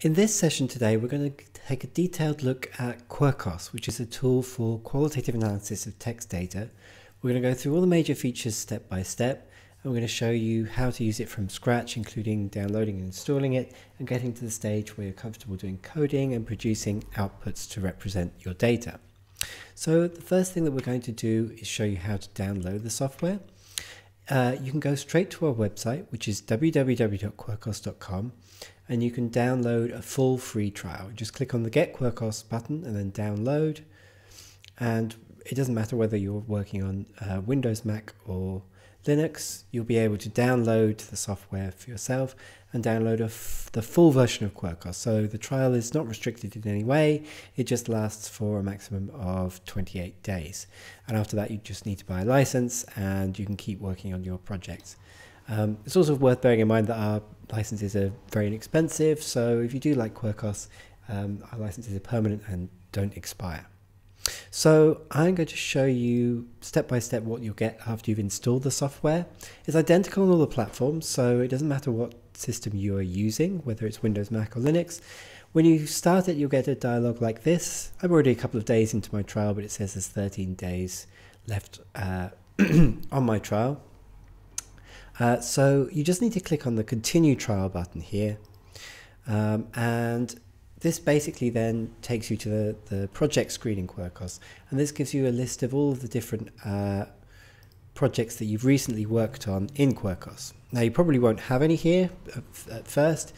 In this session today, we're going to take a detailed look at Quirkos, which is a tool for qualitative analysis of text data. We're going to go through all the major features step by step, and we're going to show you how to use it from scratch, including downloading and installing it, and getting to the stage where you're comfortable doing coding and producing outputs to represent your data. So the first thing that we're going to do is show you how to download the software. Uh, you can go straight to our website, which is www.quirkos.com, and you can download a full free trial. Just click on the Get Quirkos button and then download. And it doesn't matter whether you're working on uh, Windows, Mac, or Linux, you'll be able to download the software for yourself and download the full version of Quirkos. So the trial is not restricted in any way, it just lasts for a maximum of 28 days. And after that, you just need to buy a license and you can keep working on your projects. Um, it's also worth bearing in mind that our licenses are very inexpensive, so if you do like Quirkos, um, our licenses are permanent and don't expire. So I'm going to show you step by step what you'll get after you've installed the software. It's identical on all the platforms, so it doesn't matter what system you are using, whether it's Windows, Mac or Linux. When you start it, you'll get a dialog like this. I'm already a couple of days into my trial, but it says there's 13 days left uh, on my trial. Uh, so you just need to click on the continue trial button here. Um, and this basically then takes you to the, the project screen in Quirkos. And this gives you a list of all of the different uh, projects that you've recently worked on in Quirkos. Now you probably won't have any here at first.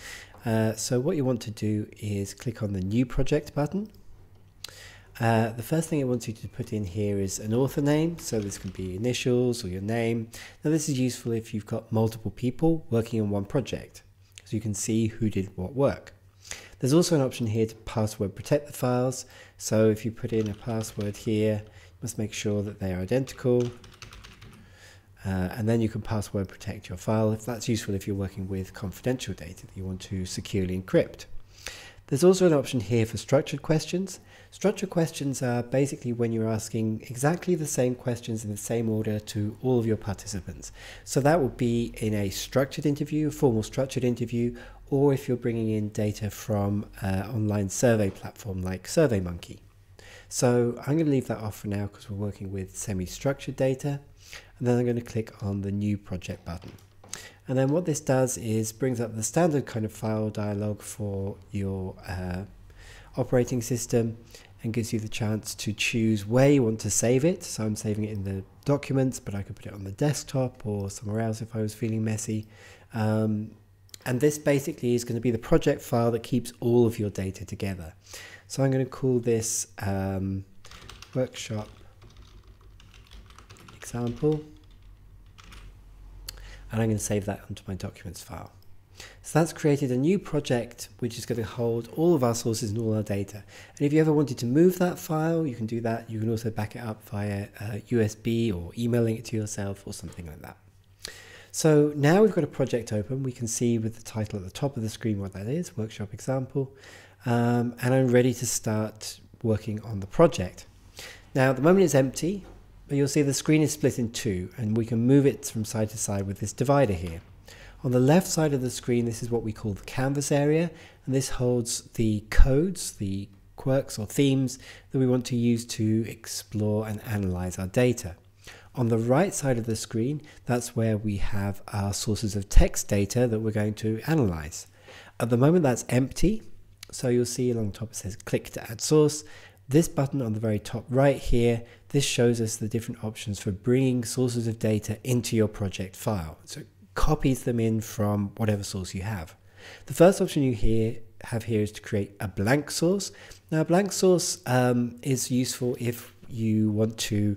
Uh, so what you want to do is click on the new project button uh, the first thing it wants you to put in here is an author name, so this can be initials or your name. Now this is useful if you've got multiple people working on one project, so you can see who did what work. There's also an option here to password protect the files, so if you put in a password here, you must make sure that they are identical, uh, and then you can password protect your file if that's useful if you're working with confidential data that you want to securely encrypt. There's also an option here for structured questions. Structured questions are basically when you're asking exactly the same questions in the same order to all of your participants. So that would be in a structured interview, a formal structured interview, or if you're bringing in data from an online survey platform like SurveyMonkey. So I'm going to leave that off for now because we're working with semi-structured data. And then I'm going to click on the new project button. And then what this does is brings up the standard kind of file dialog for your uh, operating system and gives you the chance to choose where you want to save it. So I'm saving it in the documents, but I could put it on the desktop or somewhere else if I was feeling messy. Um, and this basically is going to be the project file that keeps all of your data together. So I'm going to call this um, workshop example and I'm going to save that onto my documents file. So that's created a new project which is going to hold all of our sources and all our data. And if you ever wanted to move that file, you can do that. You can also back it up via uh, USB or emailing it to yourself or something like that. So now we've got a project open, we can see with the title at the top of the screen what that is, workshop example, um, and I'm ready to start working on the project. Now at the moment it's empty, but you'll see the screen is split in two and we can move it from side to side with this divider here. On the left side of the screen, this is what we call the canvas area, and this holds the codes, the quirks or themes that we want to use to explore and analyze our data. On the right side of the screen, that's where we have our sources of text data that we're going to analyze. At the moment, that's empty. So you'll see along the top it says click to add source. This button on the very top right here, this shows us the different options for bringing sources of data into your project file. So it copies them in from whatever source you have. The first option you here have here is to create a blank source. Now, a blank source um, is useful if you want to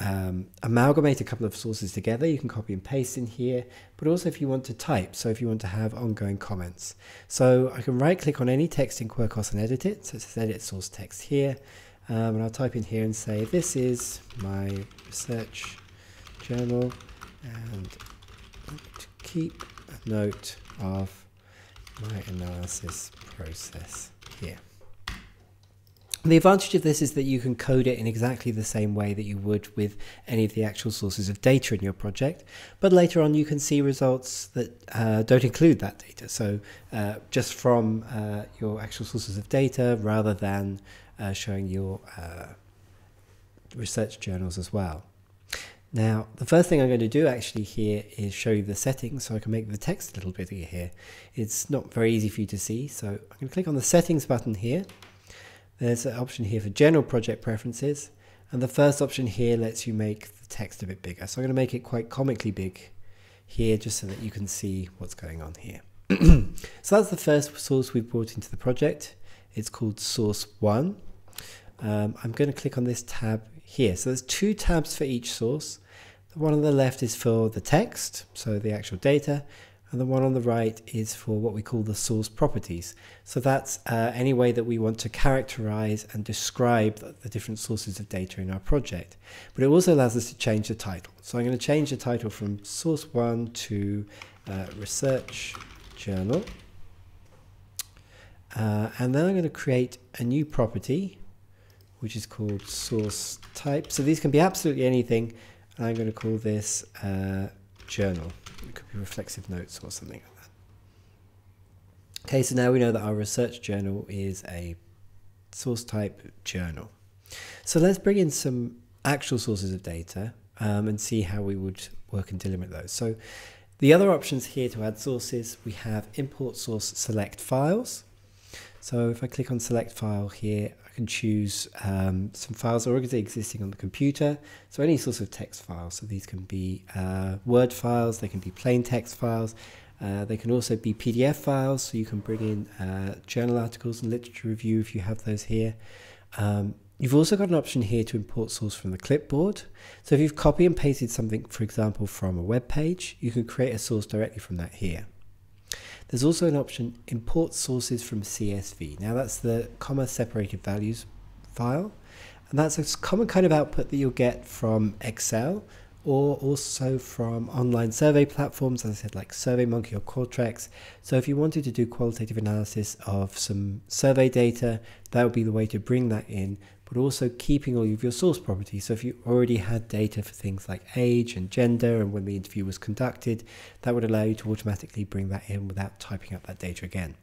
um, amalgamate a couple of sources together, you can copy and paste in here, but also if you want to type, so if you want to have ongoing comments. So I can right click on any text in Quirkos and edit it, so it says edit source text here, um, and I'll type in here and say this is my research journal and keep a note of my analysis process here. The advantage of this is that you can code it in exactly the same way that you would with any of the actual sources of data in your project, but later on you can see results that uh, don't include that data. So uh, just from uh, your actual sources of data rather than uh, showing your uh, research journals as well. Now, the first thing I'm going to do actually here is show you the settings so I can make the text a little bit bigger here. It's not very easy for you to see, so I'm going to click on the settings button here there's an option here for general project preferences. And the first option here lets you make the text a bit bigger. So I'm going to make it quite comically big here just so that you can see what's going on here. so that's the first source we've brought into the project. It's called source one. Um, I'm going to click on this tab here. So there's two tabs for each source. The one on the left is for the text, so the actual data, and the one on the right is for what we call the source properties. So that's uh, any way that we want to characterize and describe the different sources of data in our project. But it also allows us to change the title. So I'm going to change the title from source one to uh, research journal. Uh, and then I'm going to create a new property, which is called source type. So these can be absolutely anything. I'm going to call this uh, journal. It could be reflexive notes or something like that. Okay, so now we know that our research journal is a source type journal. So let's bring in some actual sources of data um, and see how we would work and delimit those. So the other options here to add sources, we have import source select files. So if I click on select file here, can choose um, some files already existing on the computer. So any source of text files. So these can be uh, Word files, they can be plain text files, uh, they can also be PDF files. So you can bring in uh, journal articles and literature review if you have those here. Um, You've also got an option here to import source from the clipboard. So if you've copy and pasted something, for example, from a web page, you can create a source directly from that here. There's also an option import sources from CSV. Now that's the comma separated values file. And that's a common kind of output that you'll get from Excel or also from online survey platforms, as I said, like SurveyMonkey or Qualtrics. So if you wanted to do qualitative analysis of some survey data, that would be the way to bring that in but also keeping all of your source properties. So if you already had data for things like age and gender and when the interview was conducted, that would allow you to automatically bring that in without typing up that data again.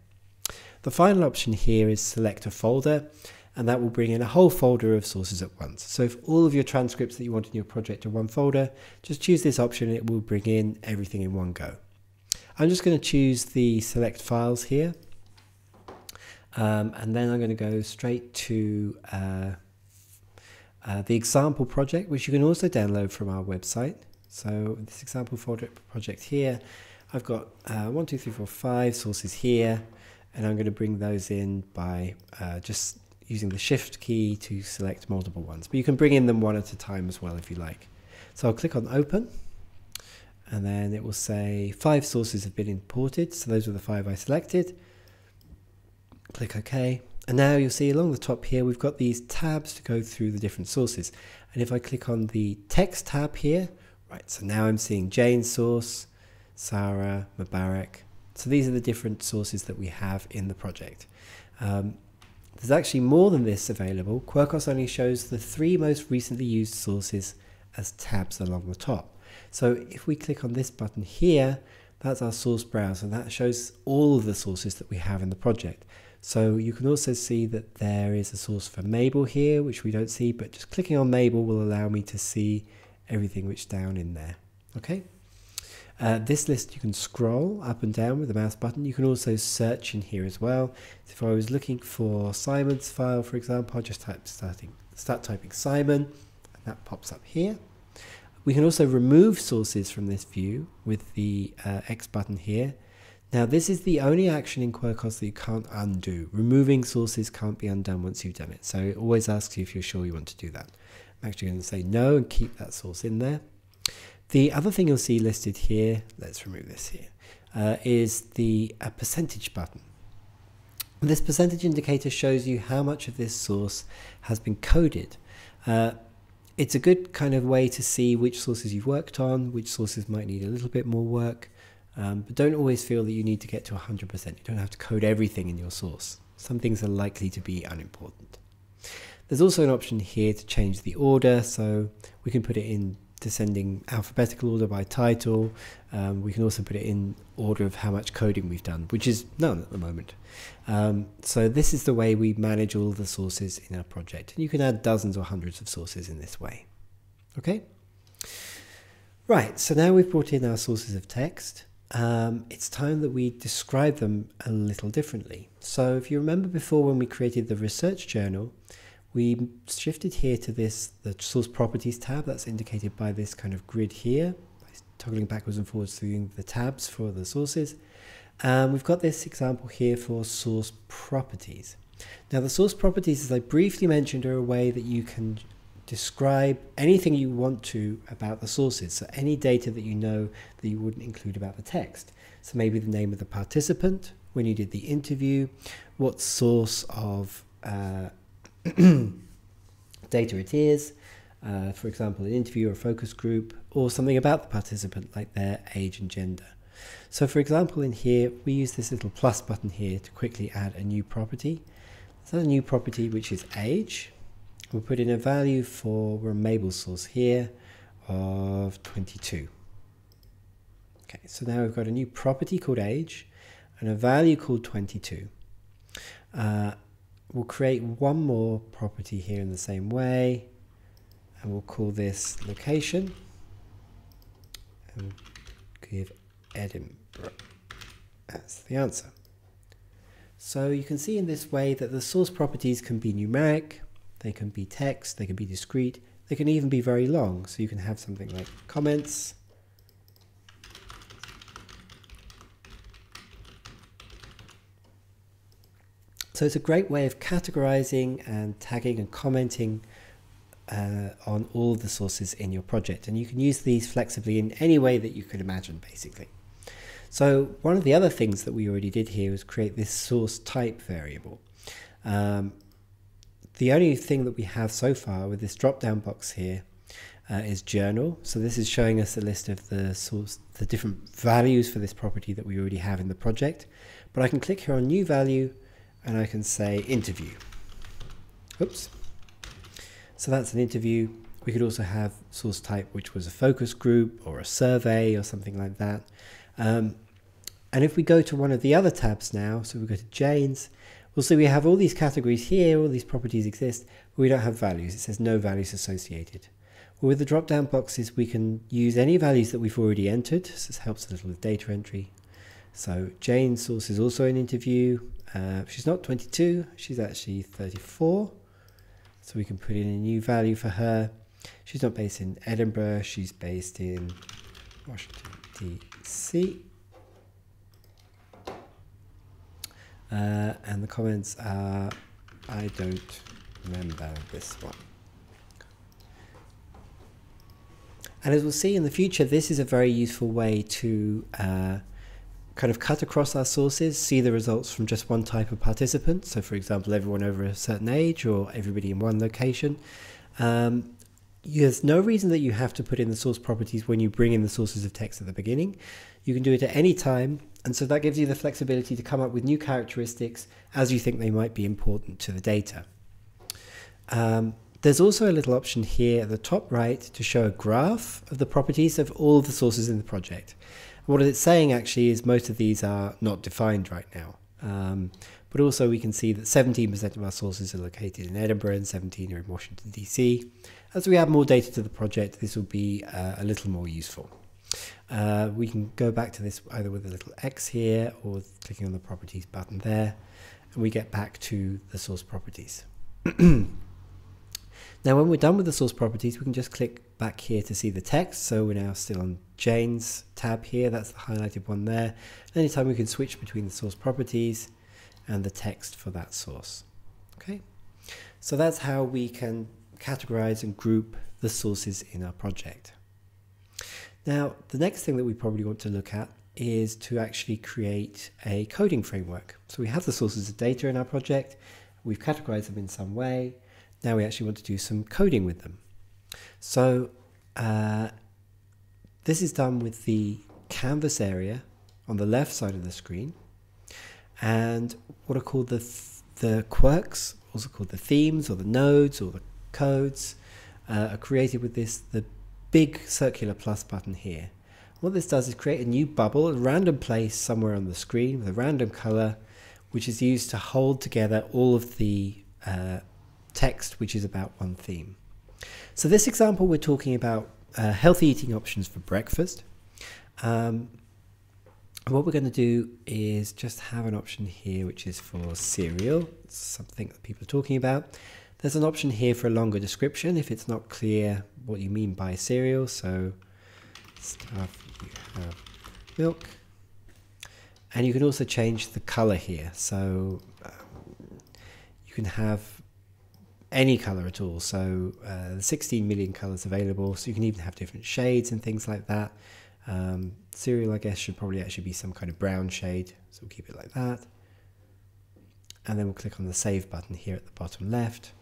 The final option here is select a folder and that will bring in a whole folder of sources at once. So if all of your transcripts that you want in your project are one folder, just choose this option and it will bring in everything in one go. I'm just going to choose the select files here um, and then I'm going to go straight to uh, uh, the example project, which you can also download from our website. So this example project here, I've got uh, one, two, three, four, five sources here, and I'm going to bring those in by uh, just using the shift key to select multiple ones. But you can bring in them one at a time as well if you like. So I'll click on open and then it will say five sources have been imported. So those are the five I selected click OK. And now you'll see along the top here, we've got these tabs to go through the different sources. And if I click on the text tab here, right, so now I'm seeing Jane's source, Sarah, Mubarak. So these are the different sources that we have in the project. Um, there's actually more than this available. Quirkos only shows the three most recently used sources as tabs along the top. So if we click on this button here, that's our source browser. That shows all of the sources that we have in the project. So you can also see that there is a source for Mabel here, which we don't see, but just clicking on Mabel will allow me to see everything which down in there. Okay. Uh, this list you can scroll up and down with the mouse button. You can also search in here as well. So if I was looking for Simon's file, for example, I'll just type starting, start typing Simon, and that pops up here. We can also remove sources from this view with the uh, X button here. Now this is the only action in Quirkos that you can't undo. Removing sources can't be undone once you've done it. So it always asks you if you're sure you want to do that. I'm actually going to say no and keep that source in there. The other thing you'll see listed here, let's remove this here, uh, is the percentage button. This percentage indicator shows you how much of this source has been coded. Uh, it's a good kind of way to see which sources you've worked on, which sources might need a little bit more work, um, but don't always feel that you need to get to 100%. You don't have to code everything in your source. Some things are likely to be unimportant. There's also an option here to change the order, so we can put it in descending alphabetical order by title. Um, we can also put it in order of how much coding we've done, which is none at the moment. Um, so this is the way we manage all the sources in our project. And you can add dozens or hundreds of sources in this way. Okay? Right, so now we've brought in our sources of text. Um, it's time that we describe them a little differently. So if you remember before when we created the research journal, we shifted here to this, the source properties tab that's indicated by this kind of grid here, toggling backwards and forwards through the tabs for the sources. Um, we've got this example here for source properties. Now the source properties, as I briefly mentioned, are a way that you can describe anything you want to about the sources. So any data that you know that you wouldn't include about the text. So maybe the name of the participant, when you did the interview, what source of uh, data it is, uh, for example, an interview or focus group, or something about the participant like their age and gender. So for example, in here, we use this little plus button here to quickly add a new property. So a new property, which is age. We'll put in a value for, Mabel source here, of 22. Okay, so now we've got a new property called age and a value called 22. Uh, we'll create one more property here in the same way and we'll call this location and give Edinburgh as the answer. So you can see in this way that the source properties can be numeric, they can be text, they can be discrete, they can even be very long. So you can have something like comments, So it's a great way of categorizing and tagging and commenting uh, on all the sources in your project. And you can use these flexibly in any way that you could imagine, basically. So one of the other things that we already did here was create this source type variable. Um, the only thing that we have so far with this drop-down box here uh, is journal. So this is showing us a list of the source, the different values for this property that we already have in the project. But I can click here on new value and I can say interview. Oops. So that's an interview. We could also have source type, which was a focus group or a survey or something like that. Um, and if we go to one of the other tabs now, so we go to Jane's, we'll see we have all these categories here, all these properties exist, but we don't have values. It says no values associated. Well, with the drop-down boxes, we can use any values that we've already entered. So this helps a little with data entry. So Jane's source is also an interview. Uh, she's not 22, she's actually 34. So we can put in a new value for her. She's not based in Edinburgh, she's based in Washington, D.C. Uh, and the comments are, I don't remember this one. And as we'll see in the future, this is a very useful way to uh, kind of cut across our sources, see the results from just one type of participant. So, for example, everyone over a certain age or everybody in one location. Um, there's no reason that you have to put in the source properties when you bring in the sources of text at the beginning. You can do it at any time, and so that gives you the flexibility to come up with new characteristics as you think they might be important to the data. Um, there's also a little option here at the top right to show a graph of the properties of all of the sources in the project. What it's saying actually is most of these are not defined right now. Um, but also we can see that 17% of our sources are located in Edinburgh and 17 are in Washington DC. As we add more data to the project, this will be uh, a little more useful. Uh, we can go back to this either with a little X here or clicking on the properties button there, and we get back to the source properties. Now when we're done with the source properties, we can just click back here to see the text. So we're now still on Jane's tab here, that's the highlighted one there. Anytime we can switch between the source properties and the text for that source. Okay, so that's how we can categorize and group the sources in our project. Now, the next thing that we probably want to look at is to actually create a coding framework. So we have the sources of data in our project, we've categorized them in some way, now we actually want to do some coding with them. So uh, this is done with the canvas area on the left side of the screen and what are called the, th the quirks also called the themes or the nodes or the codes, uh, are created with this the big circular plus button here. What this does is create a new bubble a random place somewhere on the screen with a random color, which is used to hold together all of the uh, text which is about one theme. So this example, we're talking about uh, healthy eating options for breakfast. Um, what we're going to do is just have an option here which is for cereal, something that people are talking about. There's an option here for a longer description if it's not clear what you mean by cereal. So stuff you have milk. And you can also change the color here. So um, you can have any color at all. So uh, 16 million colors available. So you can even have different shades and things like that. Um, cereal, I guess, should probably actually be some kind of brown shade. So we'll keep it like that. And then we'll click on the save button here at the bottom left.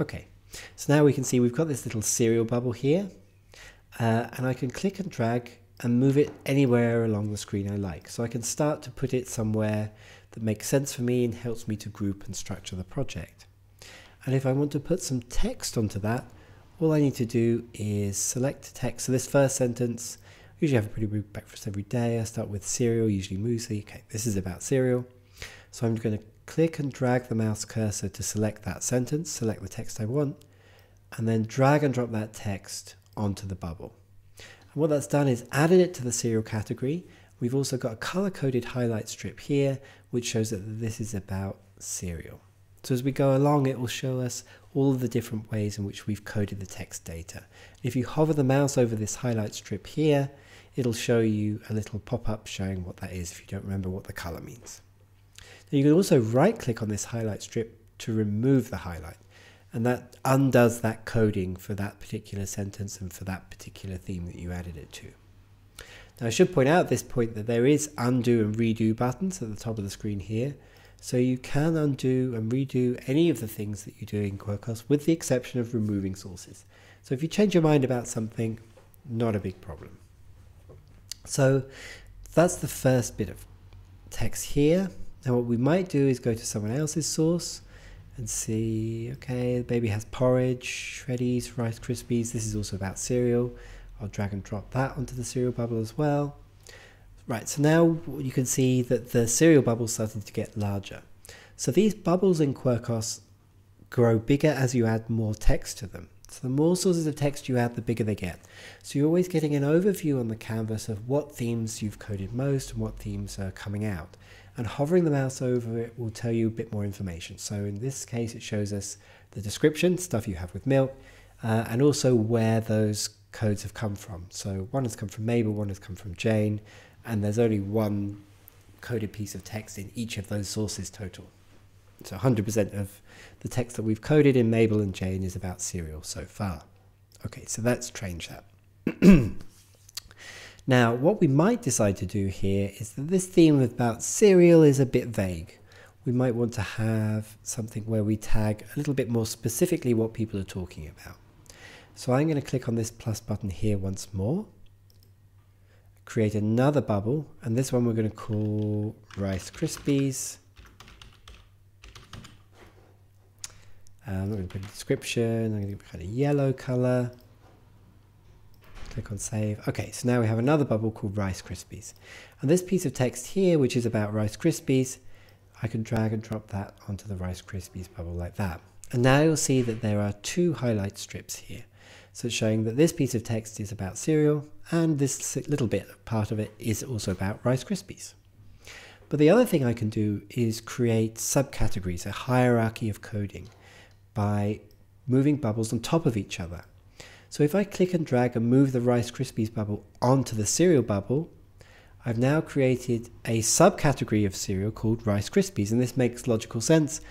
Okay, so now we can see we've got this little cereal bubble here, uh, and I can click and drag and move it anywhere along the screen I like. So I can start to put it somewhere that makes sense for me and helps me to group and structure the project. And if I want to put some text onto that, all I need to do is select text. So this first sentence, usually have a pretty big breakfast every day. I start with cereal, usually muesli. Okay, this is about cereal. So I'm going to click and drag the mouse cursor to select that sentence, select the text I want, and then drag and drop that text onto the bubble. And what that's done is added it to the cereal category. We've also got a color-coded highlight strip here, which shows that this is about cereal. So as we go along, it will show us all of the different ways in which we've coded the text data. If you hover the mouse over this highlight strip here, it'll show you a little pop-up showing what that is if you don't remember what the color means. Now you can also right click on this highlight strip to remove the highlight and that undoes that coding for that particular sentence and for that particular theme that you added it to. Now I should point out at this point that there is undo and redo buttons at the top of the screen here so you can undo and redo any of the things that you do in Quirkos with the exception of removing sources. So if you change your mind about something, not a big problem. So that's the first bit of text here. Now what we might do is go to someone else's source and see, okay, the baby has porridge, shreddies, Rice Krispies. This is also about cereal. I'll drag and drop that onto the cereal bubble as well. Right, so now you can see that the cereal bubble started to get larger. So these bubbles in Quirkos grow bigger as you add more text to them. So the more sources of text you add, the bigger they get. So you're always getting an overview on the canvas of what themes you've coded most and what themes are coming out. And hovering the mouse over it will tell you a bit more information. So in this case, it shows us the description, stuff you have with milk, uh, and also where those codes have come from. So one has come from Mabel, one has come from Jane, and there's only one coded piece of text in each of those sources total. So 100% of the text that we've coded in Mabel and Jane is about cereal so far. Okay, so let's change that. now, what we might decide to do here is that this theme about cereal is a bit vague. We might want to have something where we tag a little bit more specifically what people are talking about. So I'm going to click on this plus button here once more, create another bubble, and this one we're going to call Rice Krispies. Um, I'm going to put a description, I'm going to put a yellow color. Click on save. Okay, so now we have another bubble called Rice Krispies. And this piece of text here, which is about Rice Krispies, I can drag and drop that onto the Rice Krispies bubble like that. And now you'll see that there are two highlight strips here. So it's showing that this piece of text is about cereal and this little bit part of it is also about Rice Krispies. But the other thing I can do is create subcategories, a hierarchy of coding by moving bubbles on top of each other. So if I click and drag and move the Rice Krispies bubble onto the cereal bubble, I've now created a subcategory of cereal called Rice Krispies, and this makes logical sense.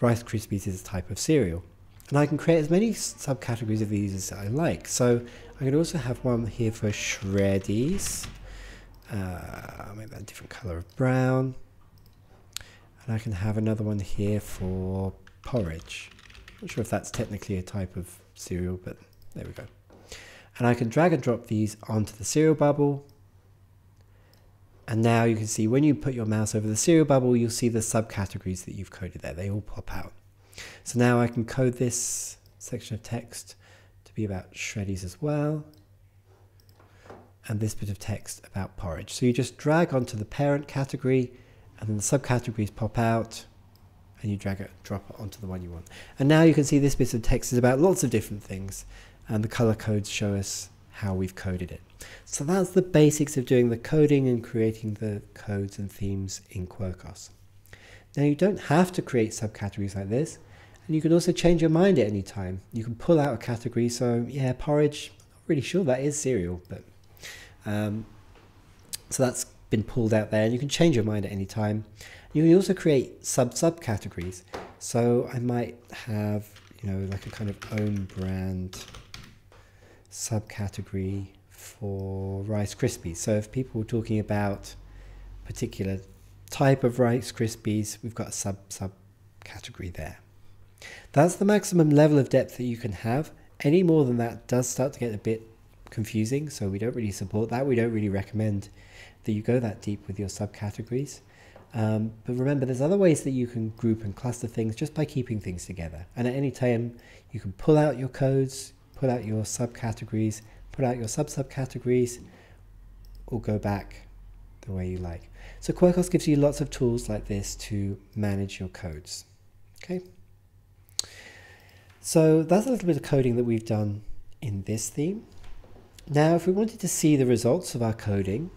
Rice Krispies is a type of cereal. And I can create as many subcategories of these as I like. So I can also have one here for shreddies. Uh, I'll make that a different color of brown. And I can have another one here for porridge. Not sure if that's technically a type of cereal, but there we go. And I can drag and drop these onto the cereal bubble. And now you can see when you put your mouse over the cereal bubble, you'll see the subcategories that you've coded there. They all pop out. So now I can code this section of text to be about shreddies as well. And this bit of text about porridge. So you just drag onto the parent category and then the subcategories pop out and you drag it, drop it onto the one you want. And now you can see this bit of text is about lots of different things and the color codes show us how we've coded it. So that's the basics of doing the coding and creating the codes and themes in Quirkos. Now you don't have to create subcategories like this, and you can also change your mind at any time. You can pull out a category, so yeah, porridge, not really sure that is cereal, but um, so that's been pulled out there, and you can change your mind at any time. You can also create sub subcategories. So I might have, you know, like a kind of own brand subcategory for Rice Krispies. So if people were talking about particular type of Rice Krispies, we've got a sub sub category there. That's the maximum level of depth that you can have. Any more than that does start to get a bit confusing, so we don't really support that. We don't really recommend that you go that deep with your subcategories. Um, but remember, there's other ways that you can group and cluster things just by keeping things together. And at any time, you can pull out your codes, pull out your subcategories, put out your sub-subcategories, or go back the way you like. So Quirkos gives you lots of tools like this to manage your codes. Okay. So that's a little bit of coding that we've done in this theme. Now, if we wanted to see the results of our coding,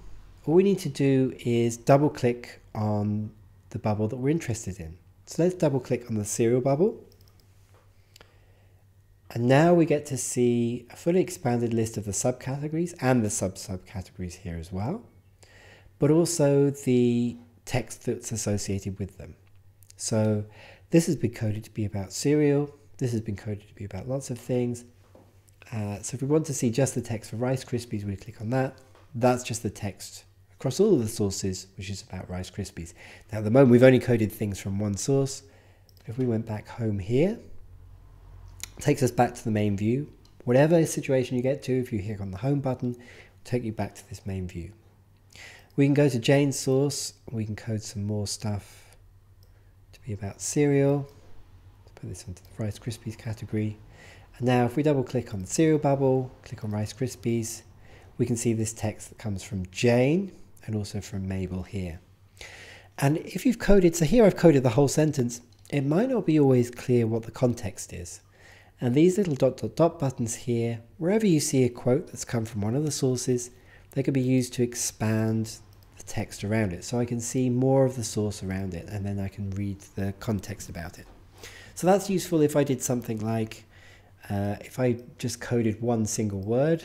all we need to do is double click on the bubble that we're interested in. So let's double click on the cereal bubble. And now we get to see a fully expanded list of the subcategories and the sub-subcategories here as well, but also the text that's associated with them. So this has been coded to be about cereal. This has been coded to be about lots of things. Uh, so if we want to see just the text for Rice Krispies, we click on that. That's just the text across all of the sources, which is about Rice Krispies. Now at the moment, we've only coded things from one source. If we went back home here, takes us back to the main view. Whatever situation you get to, if you click on the home button, take you back to this main view. We can go to Jane's source. We can code some more stuff to be about cereal. Let's put this into the Rice Krispies category. And now if we double click on the cereal bubble, click on Rice Krispies, we can see this text that comes from Jane and also from Mabel here. And if you've coded, so here I've coded the whole sentence, it might not be always clear what the context is. And these little dot dot dot buttons here, wherever you see a quote that's come from one of the sources, they can be used to expand the text around it. So I can see more of the source around it and then I can read the context about it. So that's useful if I did something like, uh, if I just coded one single word,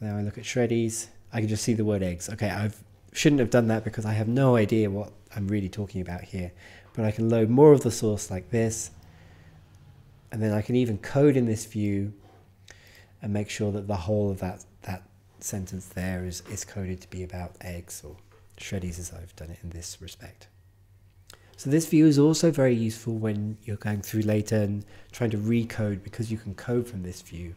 now I look at Shreddies, I can just see the word eggs. Okay, I shouldn't have done that because I have no idea what I'm really talking about here. But I can load more of the source like this. And then I can even code in this view and make sure that the whole of that, that sentence there is, is coded to be about eggs or shreddies as I've done it in this respect. So this view is also very useful when you're going through later and trying to recode because you can code from this view.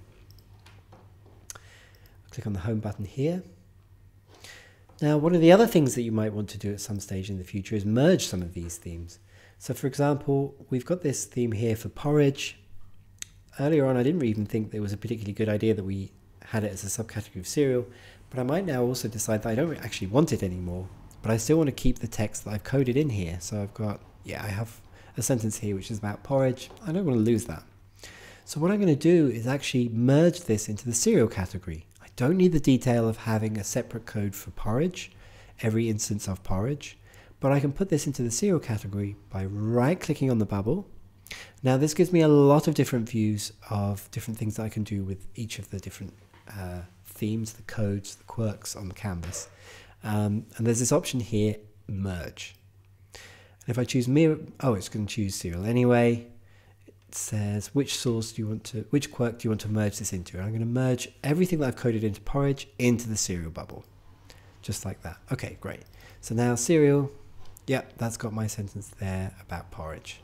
Click on the home button here. Now, one of the other things that you might want to do at some stage in the future is merge some of these themes. So for example, we've got this theme here for porridge. Earlier on, I didn't even think it was a particularly good idea that we had it as a subcategory of cereal, but I might now also decide that I don't actually want it anymore, but I still want to keep the text that I've coded in here. So I've got, yeah, I have a sentence here which is about porridge. I don't want to lose that. So what I'm going to do is actually merge this into the cereal category. I don't need the detail of having a separate code for porridge, every instance of porridge, but I can put this into the cereal category by right clicking on the bubble. Now this gives me a lot of different views of different things that I can do with each of the different uh, themes, the codes, the quirks on the canvas. Um, and there's this option here, merge. And if I choose mirror, oh, it's going to choose cereal anyway It says which source do you want to, which quirk do you want to merge this into? And I'm going to merge everything that I've coded into porridge into the cereal bubble, just like that. Okay, great. So now cereal, yep, that's got my sentence there about porridge.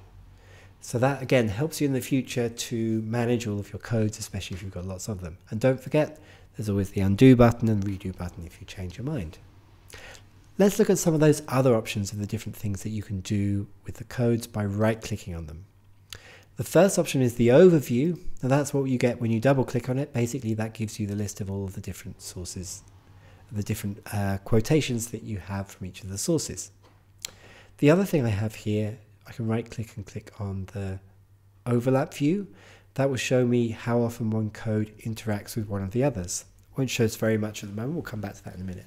So that again helps you in the future to manage all of your codes, especially if you've got lots of them. And don't forget, there's always the undo button and redo button if you change your mind. Let's look at some of those other options of the different things that you can do with the codes by right clicking on them. The first option is the overview, and that's what you get when you double click on it. Basically, that gives you the list of all of the different sources, the different uh, quotations that you have from each of the sources. The other thing I have here, I can right click and click on the overlap view. That will show me how often one code interacts with one of the others. Won't show us very much at the moment, we'll come back to that in a minute.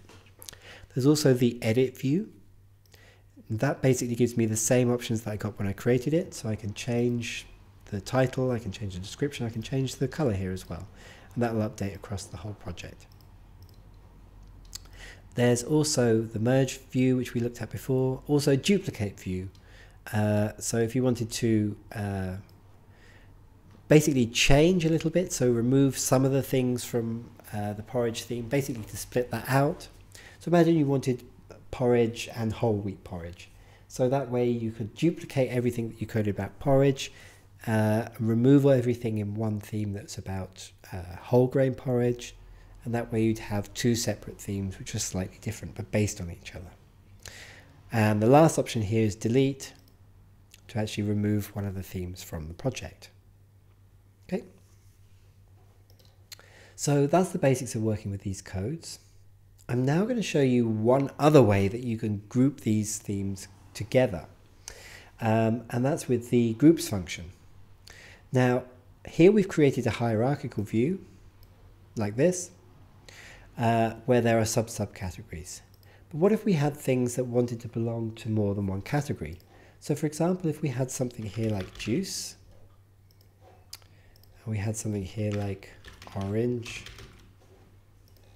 There's also the edit view. That basically gives me the same options that I got when I created it, so I can change the title, I can change the description, I can change the color here as well. And that will update across the whole project. There's also the merge view, which we looked at before, also duplicate view. Uh, so if you wanted to uh, basically change a little bit, so remove some of the things from uh, the porridge theme, basically to split that out. So imagine you wanted porridge and whole wheat porridge. So that way you could duplicate everything that you coded about porridge uh, remove everything in one theme that's about uh, whole grain porridge, and that way you'd have two separate themes which are slightly different but based on each other. And the last option here is delete to actually remove one of the themes from the project. Okay. So that's the basics of working with these codes. I'm now going to show you one other way that you can group these themes together. Um, and that's with the groups function. Now, here we've created a hierarchical view like this, uh, where there are sub subcategories. But what if we had things that wanted to belong to more than one category? So for example, if we had something here like juice, and we had something here like orange,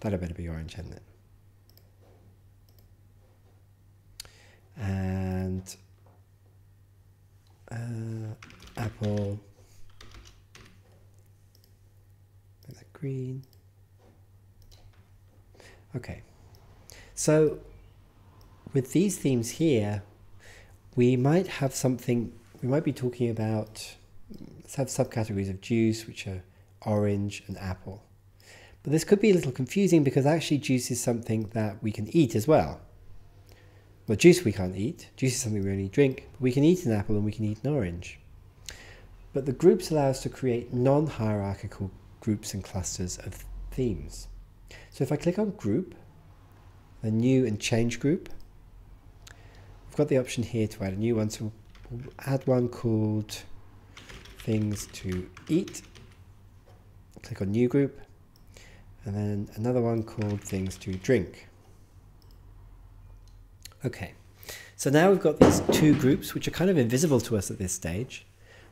that had better be orange, hadn't it? And uh, apple, green. Okay, so with these themes here, we might have something, we might be talking about, let's have subcategories of juice, which are orange and apple. But this could be a little confusing because actually juice is something that we can eat as well. Well, juice we can't eat. Juice is something we only drink. But we can eat an apple and we can eat an orange. But the groups allow us to create non-hierarchical groups and clusters of themes. So if I click on group, the new and change group, we've got the option here to add a new one. So we'll add one called things to eat. Click on new group and then another one called things to drink. Okay, so now we've got these two groups which are kind of invisible to us at this stage.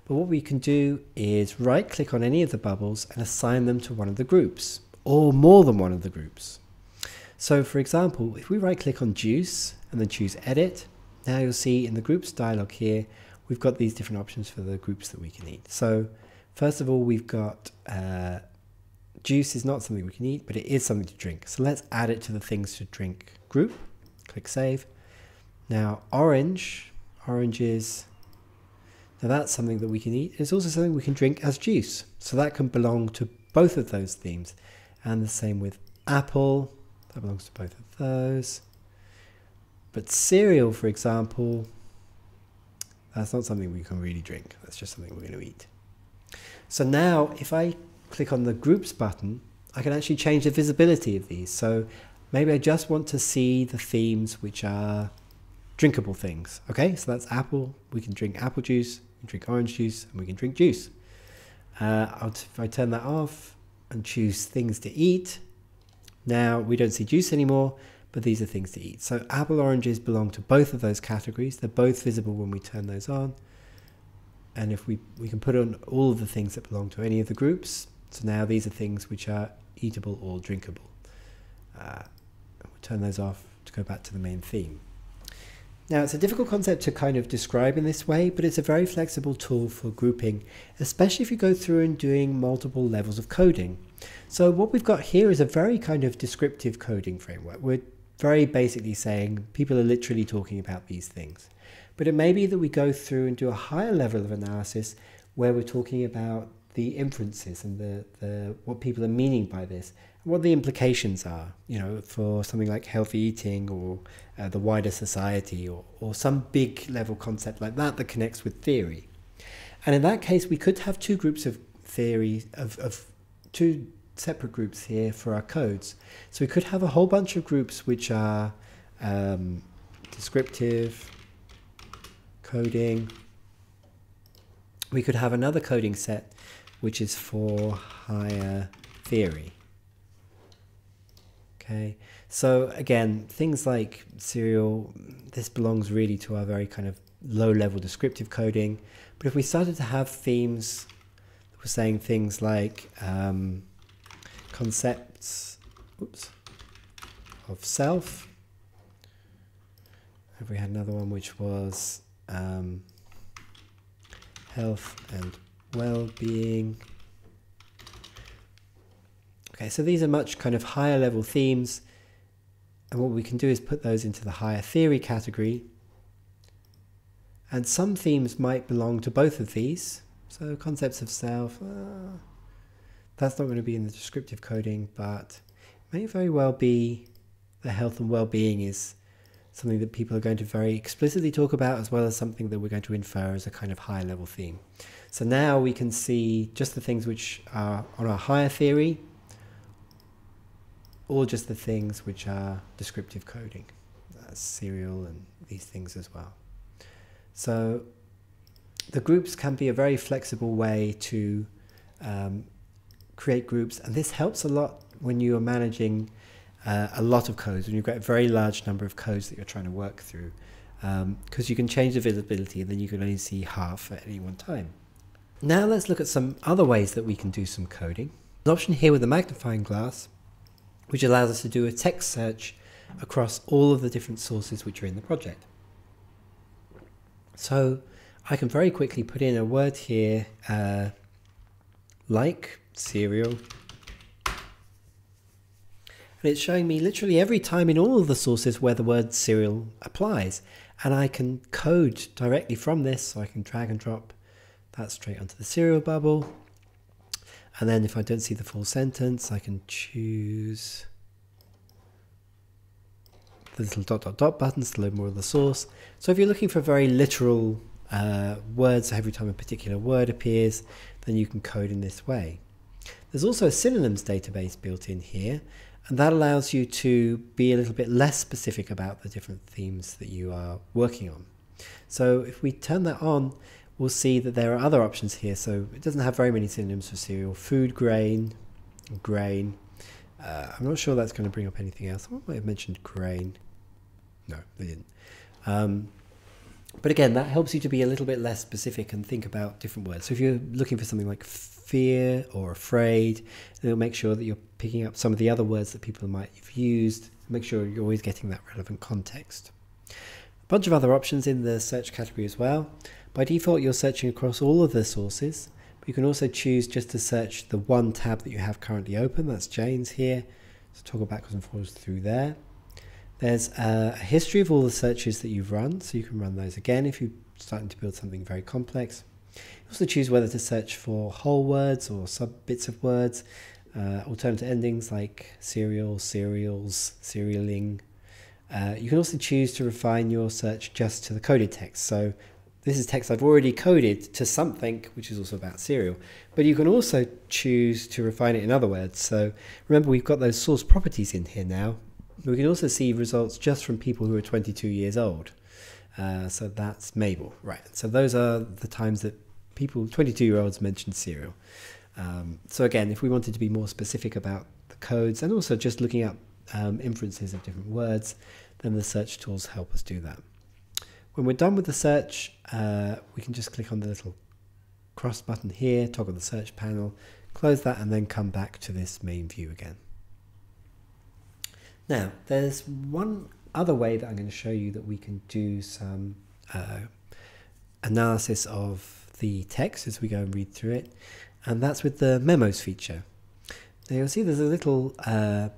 But what we can do is right click on any of the bubbles and assign them to one of the groups or more than one of the groups. So for example, if we right click on juice and then choose edit, now you'll see in the groups dialog here, we've got these different options for the groups that we can eat. So first of all, we've got uh, juice is not something we can eat, but it is something to drink. So let's add it to the things to drink group. Click save. Now orange, orange is now that's something that we can eat. It's also something we can drink as juice. So that can belong to both of those themes. And the same with apple. That belongs to both of those. But cereal, for example, that's not something we can really drink. That's just something we're going to eat. So now if I click on the groups button, I can actually change the visibility of these. So maybe I just want to see the themes which are drinkable things. Okay, so that's apple. We can drink apple juice we can drink orange juice and we can drink juice. Uh, if I turn that off and choose things to eat, now we don't see juice anymore, but these are things to eat. So apple oranges belong to both of those categories. They're both visible when we turn those on. And if we, we can put on all of the things that belong to any of the groups. So now these are things which are eatable or drinkable. Uh, we'll turn those off to go back to the main theme. Now, it's a difficult concept to kind of describe in this way, but it's a very flexible tool for grouping, especially if you go through and doing multiple levels of coding. So what we've got here is a very kind of descriptive coding framework. We're very basically saying people are literally talking about these things. But it may be that we go through and do a higher level of analysis where we're talking about the inferences and the, the what people are meaning by this what the implications are, you know, for something like healthy eating or uh, the wider society or, or some big level concept like that that connects with theory. And in that case, we could have two groups of theory, of, of two separate groups here for our codes. So we could have a whole bunch of groups which are um, descriptive, coding. We could have another coding set which is for higher theory. Okay, so again, things like cereal, this belongs really to our very kind of low level descriptive coding. But if we started to have themes were saying things like um, concepts oops, of self, if we had another one which was um, health and well-being. Okay, so these are much kind of higher level themes and what we can do is put those into the higher theory category and some themes might belong to both of these. So concepts of self, uh, that's not going to be in the descriptive coding, but may very well be the health and well-being is something that people are going to very explicitly talk about as well as something that we're going to infer as a kind of higher level theme. So now we can see just the things which are on our higher theory or just the things which are descriptive coding, uh, cereal and these things as well. So the groups can be a very flexible way to um, create groups, and this helps a lot when you are managing uh, a lot of codes, when you've got a very large number of codes that you're trying to work through, because um, you can change the visibility and then you can only see half at any one time. Now let's look at some other ways that we can do some coding. An option here with a magnifying glass, which allows us to do a text search across all of the different sources which are in the project. So I can very quickly put in a word here uh, like cereal and it's showing me literally every time in all of the sources where the word cereal applies and I can code directly from this so I can drag and drop that straight onto the cereal bubble. And then if I don't see the full sentence, I can choose the little dot dot dot buttons to load more of the source. So if you're looking for very literal uh, words every time a particular word appears, then you can code in this way. There's also a synonyms database built in here, and that allows you to be a little bit less specific about the different themes that you are working on. So if we turn that on, we'll see that there are other options here. So it doesn't have very many synonyms for cereal. Food grain, grain. Uh, I'm not sure that's going to bring up anything else. I might have mentioned grain. No, they didn't. Um, but again, that helps you to be a little bit less specific and think about different words. So if you're looking for something like fear or afraid, it'll make sure that you're picking up some of the other words that people might have used. Make sure you're always getting that relevant context. A bunch of other options in the search category as well. By default, you're searching across all of the sources, but you can also choose just to search the one tab that you have currently open. That's Jane's here. So toggle backwards and forwards through there. There's a history of all the searches that you've run, so you can run those again if you're starting to build something very complex. You also choose whether to search for whole words or sub bits of words, uh, alternative endings like cereal, cereals, serialing. Uh, you can also choose to refine your search just to the coded text. So this is text I've already coded to something which is also about cereal. But you can also choose to refine it in other words. So remember we've got those source properties in here now. We can also see results just from people who are 22 years old. Uh, so that's Mabel, right. So those are the times that people, 22 year olds mentioned cereal. Um, so again, if we wanted to be more specific about the codes and also just looking at um, inferences of different words, then the search tools help us do that. When we're done with the search, uh, we can just click on the little cross button here, toggle the search panel, close that and then come back to this main view again. Now, there's one other way that I'm going to show you that we can do some uh, analysis of the text as we go and read through it, and that's with the memos feature. Now you'll see there's a little uh,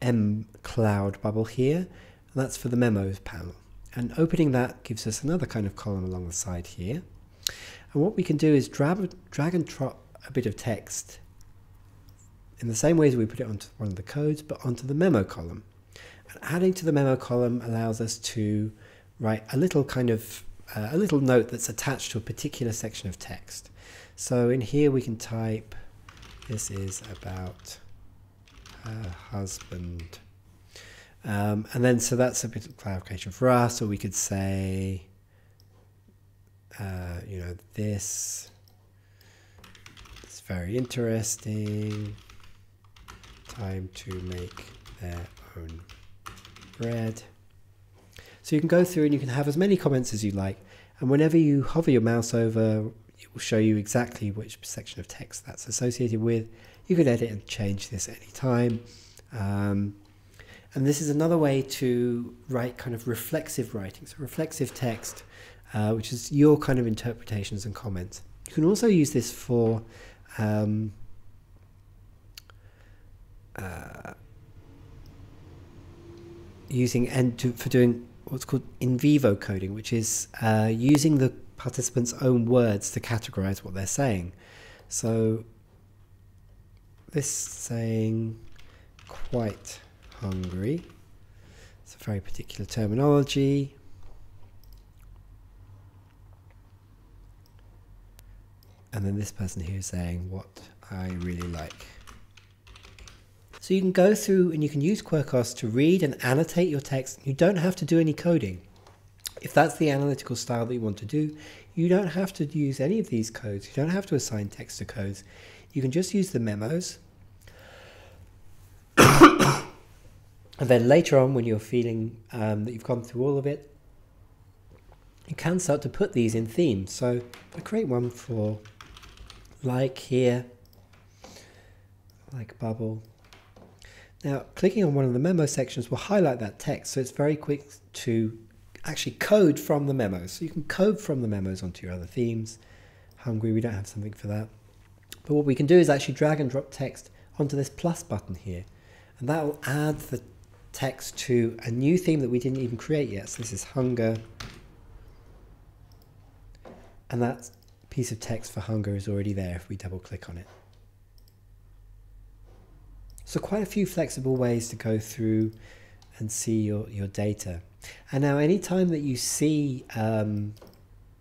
M cloud bubble here, and that's for the memos panel. And opening that gives us another kind of column along the side here. And what we can do is drag, drag and drop a bit of text in the same way as we put it onto one of the codes, but onto the memo column. And adding to the memo column allows us to write a little kind of uh, a little note that's attached to a particular section of text. So in here we can type, this is about her husband. Um, and then, so that's a bit of clarification for us, or we could say, uh, you know, this is very interesting. Time to make their own bread. So you can go through and you can have as many comments as you like. And whenever you hover your mouse over, it will show you exactly which section of text that's associated with. You can edit and change this anytime. Um, and this is another way to write kind of reflexive writing, so reflexive text, uh, which is your kind of interpretations and comments. You can also use this for um, uh, using and to, for doing what's called in vivo coding, which is uh, using the participants' own words to categorize what they're saying. So this saying quite hungry. It's a very particular terminology. And then this person here is saying what I really like. So you can go through and you can use Quirkos to read and annotate your text. You don't have to do any coding. If that's the analytical style that you want to do, you don't have to use any of these codes. You don't have to assign text to codes. You can just use the memos And then later on, when you're feeling um, that you've gone through all of it, you can start to put these in themes. So I create one for like here, like bubble. Now, clicking on one of the memo sections will highlight that text, so it's very quick to actually code from the memos. So you can code from the memos onto your other themes. Hungry, we don't have something for that. But what we can do is actually drag and drop text onto this plus button here. And that will add the text to a new theme that we didn't even create yet. So this is hunger. And that piece of text for hunger is already there if we double click on it. So quite a few flexible ways to go through and see your, your data. And now anytime that you see um,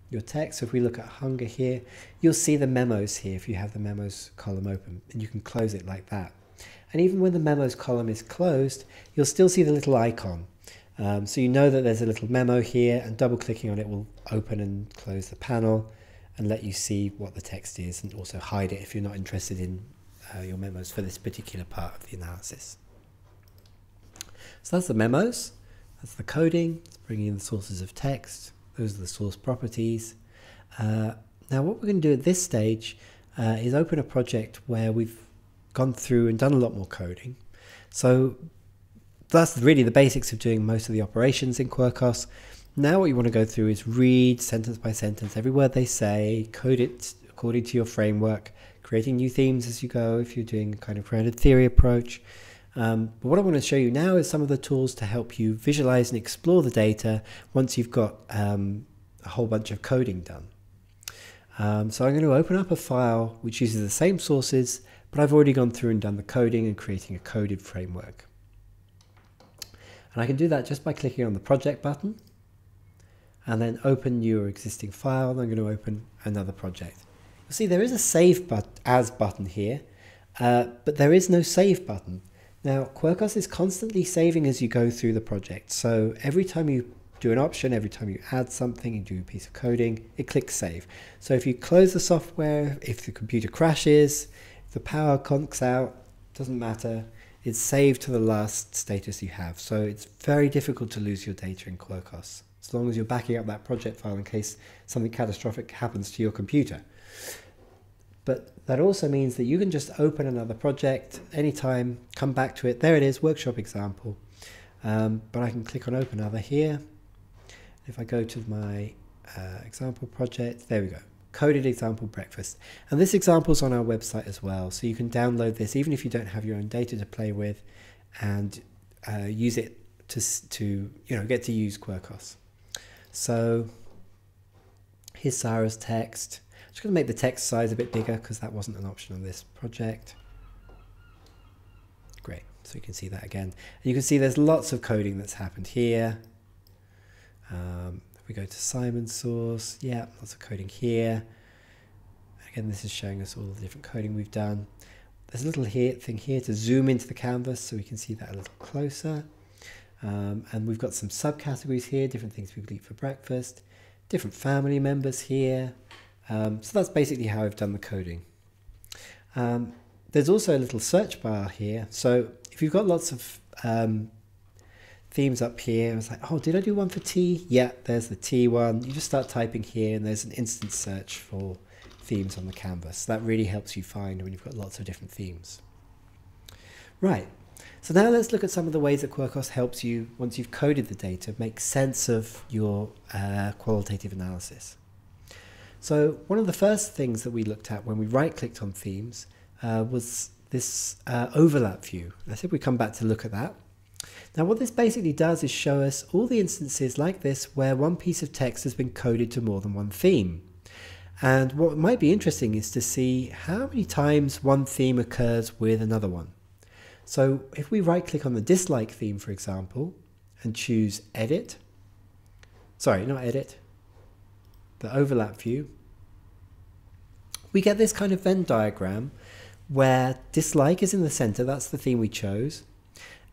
your text, so if we look at hunger here, you'll see the memos here if you have the memos column open and you can close it like that. And even when the memos column is closed, you'll still see the little icon. Um, so you know that there's a little memo here and double clicking on it will open and close the panel and let you see what the text is and also hide it if you're not interested in uh, your memos for this particular part of the analysis. So that's the memos, that's the coding, it's bringing in the sources of text, those are the source properties. Uh, now what we're going to do at this stage uh, is open a project where we've gone through and done a lot more coding. So that's really the basics of doing most of the operations in Quirkos. Now what you want to go through is read sentence by sentence every word they say, code it according to your framework, creating new themes as you go if you're doing a kind of grounded theory approach. Um, but what I want to show you now is some of the tools to help you visualize and explore the data once you've got um, a whole bunch of coding done. Um, so I'm going to open up a file which uses the same sources but I've already gone through and done the coding and creating a coded framework. And I can do that just by clicking on the project button and then open your existing file. And I'm going to open another project. You'll see there is a save but as button here, uh, but there is no save button. Now, Quirkos is constantly saving as you go through the project. So every time you do an option, every time you add something, you do a piece of coding, it clicks save. So if you close the software, if the computer crashes, the power conks out, doesn't matter. It's saved to the last status you have. So it's very difficult to lose your data in Quirkos, as long as you're backing up that project file in case something catastrophic happens to your computer. But that also means that you can just open another project anytime, come back to it. There it is, workshop example. Um, but I can click on open other here. If I go to my uh, example project, there we go coded example breakfast. And this example is on our website as well. So you can download this even if you don't have your own data to play with and uh, use it to, to, you know, get to use Quirkos. So here's Sarah's text. I'm just going to make the text size a bit bigger because that wasn't an option on this project. Great, so you can see that again. And you can see there's lots of coding that's happened here. Um, If we go to Simon's source, yeah, lots of coding here. Again, this is showing us all the different coding we've done. There's a little here, thing here to zoom into the canvas so we can see that a little closer. Um, and we've got some subcategories here, different things people eat for breakfast, different family members here. Um, so that's basically how I've done the coding. Um, there's also a little search bar here. So if you've got lots of um, themes up here, it's like, oh, did I do one for tea? Yeah, there's the tea one. You just start typing here and there's an instant search for themes on the canvas. That really helps you find when you've got lots of different themes. Right, so now let's look at some of the ways that Quirkos helps you, once you've coded the data, make sense of your uh, qualitative analysis. So one of the first things that we looked at when we right-clicked on themes uh, was this uh, overlap view. I said we come back to look at that. Now what this basically does is show us all the instances like this where one piece of text has been coded to more than one theme. And what might be interesting is to see how many times one theme occurs with another one. So if we right click on the dislike theme, for example, and choose edit, sorry, not edit, the overlap view, we get this kind of Venn diagram where dislike is in the center, that's the theme we chose,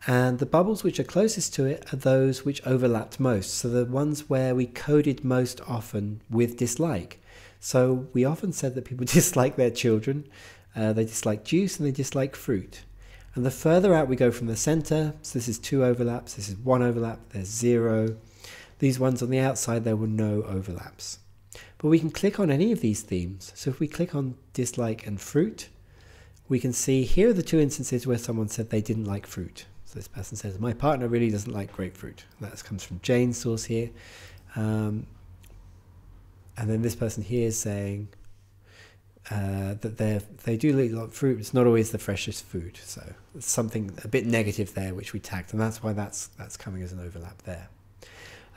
and the bubbles which are closest to it are those which overlapped most, so the ones where we coded most often with dislike. So we often said that people dislike their children, uh, they dislike juice and they dislike fruit. And the further out we go from the center, so this is two overlaps, this is one overlap, there's zero. These ones on the outside, there were no overlaps. But we can click on any of these themes. So if we click on dislike and fruit, we can see here are the two instances where someone said they didn't like fruit. So this person says, my partner really doesn't like grapefruit. That comes from Jane's source here. Um, and then this person here is saying, uh, that they they do eat a lot of fruit. It's not always the freshest food, so something a bit negative there, which we tagged, and that's why that's that's coming as an overlap there.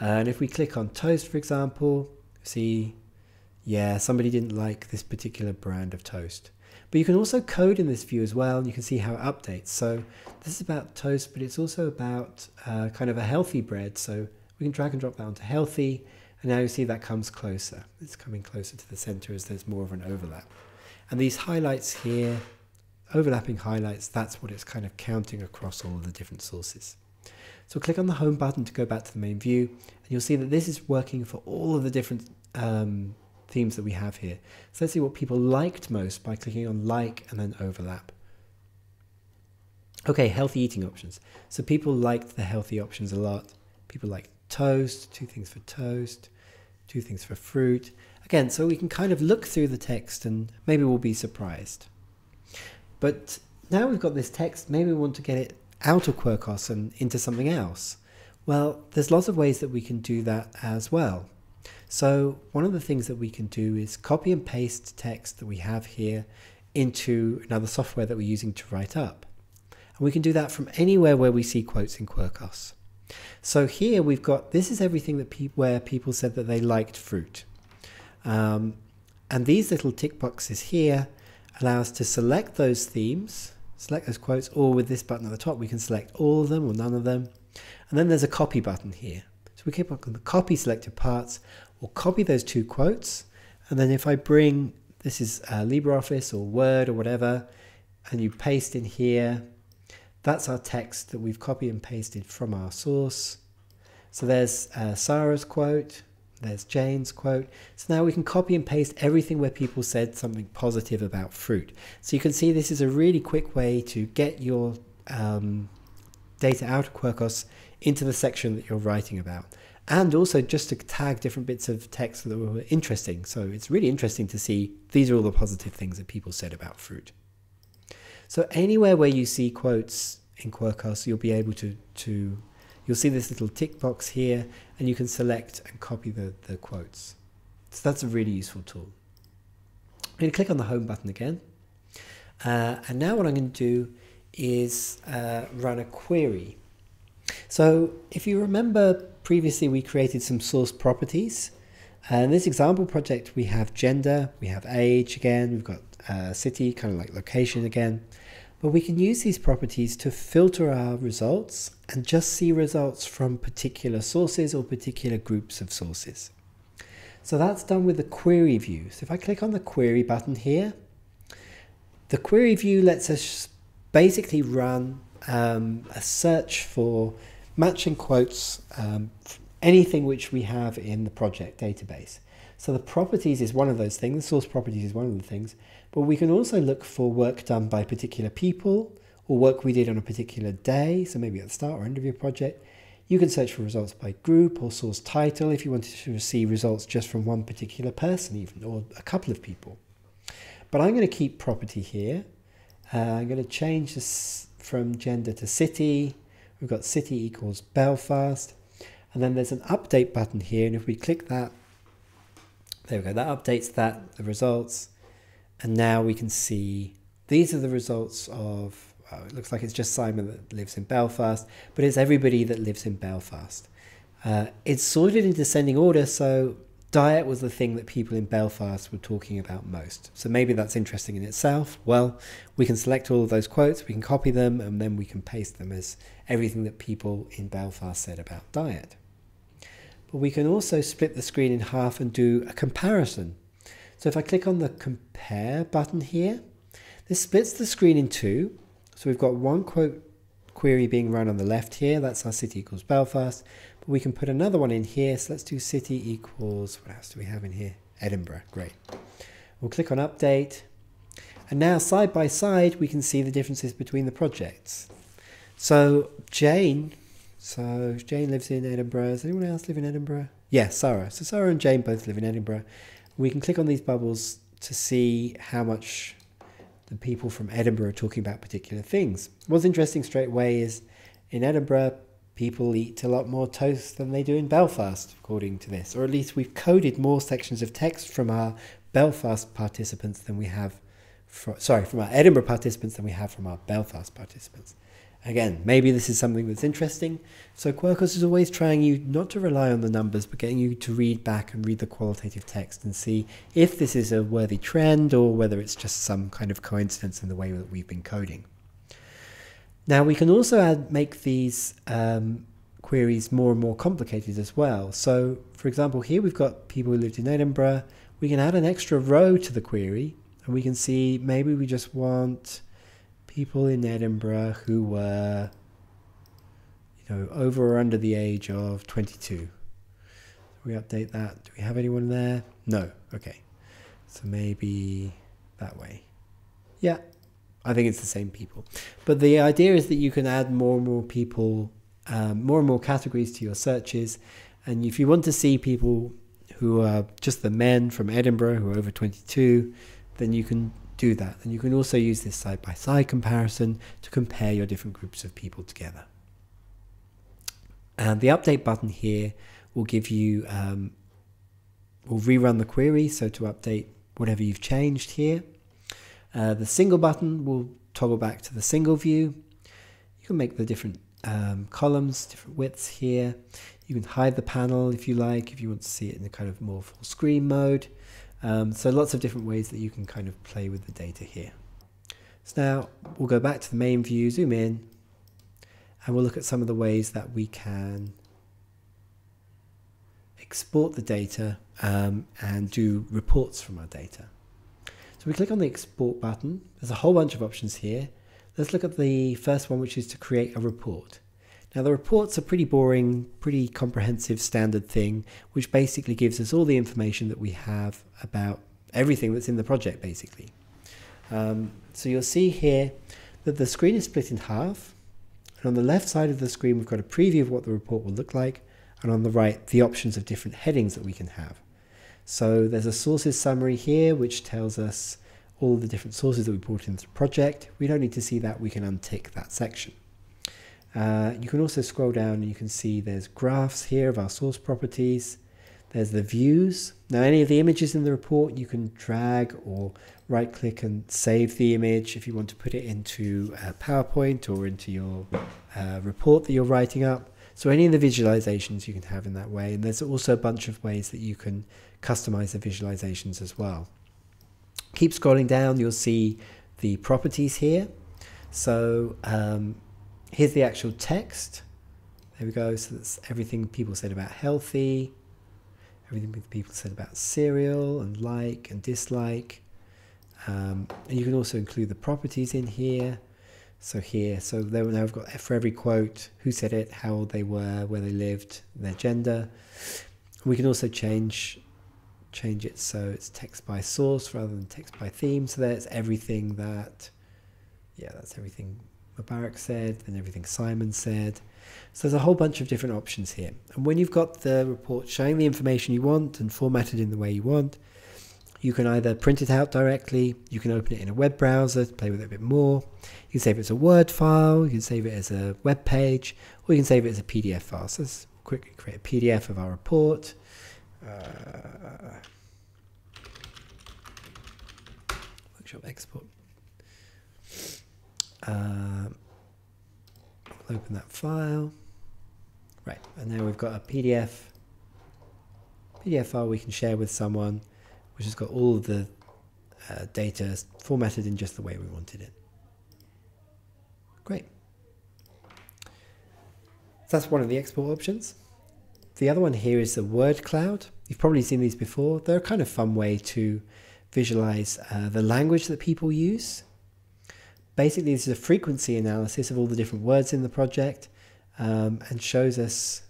Uh, and if we click on toast, for example, see, yeah, somebody didn't like this particular brand of toast. But you can also code in this view as well, and you can see how it updates. So this is about toast, but it's also about uh, kind of a healthy bread. So we can drag and drop that onto healthy, and now you see that comes closer. It's coming closer to the center as there's more of an overlap. And these highlights here, overlapping highlights, that's what it's kind of counting across all of the different sources. So click on the home button to go back to the main view, and you'll see that this is working for all of the different um, themes that we have here. So let's see what people liked most by clicking on like and then overlap. Okay, healthy eating options. So people liked the healthy options a lot. People liked toast, two things for toast, two things for fruit. Again, so we can kind of look through the text and maybe we'll be surprised. But now we've got this text, maybe we want to get it out of Quirkos and into something else. Well, there's lots of ways that we can do that as well. So one of the things that we can do is copy and paste text that we have here into another software that we're using to write up. And we can do that from anywhere where we see quotes in Quirkos. So here we've got, this is everything that pe where people said that they liked fruit. Um, and these little tick boxes here allow us to select those themes, select those quotes, or with this button at the top, we can select all of them or none of them. And then there's a copy button here. So we click on the copy selected parts, or copy those two quotes. And then if I bring, this is uh, LibreOffice or Word or whatever, and you paste in here, that's our text that we've copied and pasted from our source. So there's uh, Sarah's quote, there's Jane's quote. So now we can copy and paste everything where people said something positive about fruit. So you can see this is a really quick way to get your um, data out of Quirkos into the section that you're writing about. And also just to tag different bits of text that were interesting. So it's really interesting to see these are all the positive things that people said about fruit. So anywhere where you see quotes in Quirkos, you'll be able to, to you'll see this little tick box here and you can select and copy the, the quotes. So that's a really useful tool. I'm going to click on the home button again. Uh, and now what I'm going to do is uh, run a query. So if you remember previously we created some source properties. Uh, in this example project we have gender, we have age again, we've got uh, city, kind of like location again. But we can use these properties to filter our results and just see results from particular sources or particular groups of sources. So that's done with the query view. So if I click on the query button here, the query view lets us basically run um, a search for matching quotes, um, anything which we have in the project database. So the properties is one of those things, the source properties is one of the things, but we can also look for work done by particular people or work we did on a particular day, so maybe at the start or end of your project. You can search for results by group or source title if you wanted to see results just from one particular person even, or a couple of people. But I'm going to keep property here. Uh, I'm going to change this from gender to city. We've got city equals Belfast. And then there's an update button here, and if we click that, there we go. That updates that, the results. And now we can see these are the results of, it looks like it's just Simon that lives in Belfast, but it's everybody that lives in Belfast. Uh, it's sorted in descending order, so diet was the thing that people in Belfast were talking about most. So maybe that's interesting in itself. Well, we can select all of those quotes, we can copy them, and then we can paste them as everything that people in Belfast said about diet. But we can also split the screen in half and do a comparison. So if I click on the compare button here, this splits the screen in two. So we've got one quote query being run on the left here, that's our city equals Belfast. We can put another one in here, so let's do city equals, what else do we have in here? Edinburgh, great. We'll click on update. And now side by side, we can see the differences between the projects. So Jane so Jane lives in Edinburgh. Does anyone else live in Edinburgh? Yeah, Sarah. So Sarah and Jane both live in Edinburgh. We can click on these bubbles to see how much the people from Edinburgh are talking about particular things. What's interesting straight away is in Edinburgh, people eat a lot more toast than they do in Belfast, according to this. Or at least we've coded more sections of text from our Belfast participants than we have, for, sorry, from our Edinburgh participants than we have from our Belfast participants. Again, maybe this is something that's interesting. So Quirkos is always trying you not to rely on the numbers, but getting you to read back and read the qualitative text and see if this is a worthy trend or whether it's just some kind of coincidence in the way that we've been coding. Now we can also add, make these um, queries more and more complicated as well. So for example, here we've got people who lived in Edinburgh. We can add an extra row to the query and we can see maybe we just want people in Edinburgh who were, you know, over or under the age of 22. we update that. Do we have anyone there? No. Okay. So maybe that way. Yeah, I think it's the same people. But the idea is that you can add more and more people, um, more and more categories to your searches. And if you want to see people who are just the men from Edinburgh who are over 22, then you can do that. And you can also use this side by side comparison to compare your different groups of people together. And the update button here will give you, um, will rerun the query, so to update whatever you've changed here. Uh, the single button will toggle back to the single view. You can make the different um, columns, different widths here. You can hide the panel if you like, if you want to see it in a kind of more full screen mode. Um, so lots of different ways that you can kind of play with the data here. So now we'll go back to the main view, zoom in, and we'll look at some of the ways that we can export the data um, and do reports from our data. So we click on the export button. There's a whole bunch of options here. Let's look at the first one, which is to create a report. Now, the report's a pretty boring, pretty comprehensive standard thing, which basically gives us all the information that we have about everything that's in the project, basically. Um, so you'll see here that the screen is split in half. And on the left side of the screen, we've got a preview of what the report will look like. And on the right, the options of different headings that we can have. So there's a sources summary here, which tells us all the different sources that we brought into the project. We don't need to see that, we can untick that section. Uh, you can also scroll down and you can see there's graphs here of our source properties. There's the views. Now any of the images in the report you can drag or right click and save the image if you want to put it into PowerPoint or into your uh, report that you're writing up. So any of the visualizations you can have in that way. And there's also a bunch of ways that you can customize the visualizations as well. Keep scrolling down, you'll see the properties here. So um, here's the actual text. There we go. So that's everything people said about healthy, everything people said about cereal and like and dislike. Um, and you can also include the properties in here. So here, so there now I've got for every quote, who said it, how old they were, where they lived, their gender. We can also change change it so it's text by source rather than text by theme. So that's everything that, yeah, that's everything Mubarak said and everything Simon said. So there's a whole bunch of different options here. And when you've got the report showing the information you want and formatted in the way you want, you can either print it out directly, you can open it in a web browser to play with it a bit more, you can save it as a Word file, you can save it as a web page, or you can save it as a PDF file. So let's quickly create a PDF of our report. Uh, workshop export. Uh, will open that file. Right, and now we've got a PDF PDF file we can share with someone, which has got all of the uh, data formatted in just the way we wanted it. Great. So that's one of the export options. The other one here is the word cloud. You've probably seen these before. They're a kind of fun way to visualize uh, the language that people use. Basically, this is a frequency analysis of all the different words in the project um, and shows us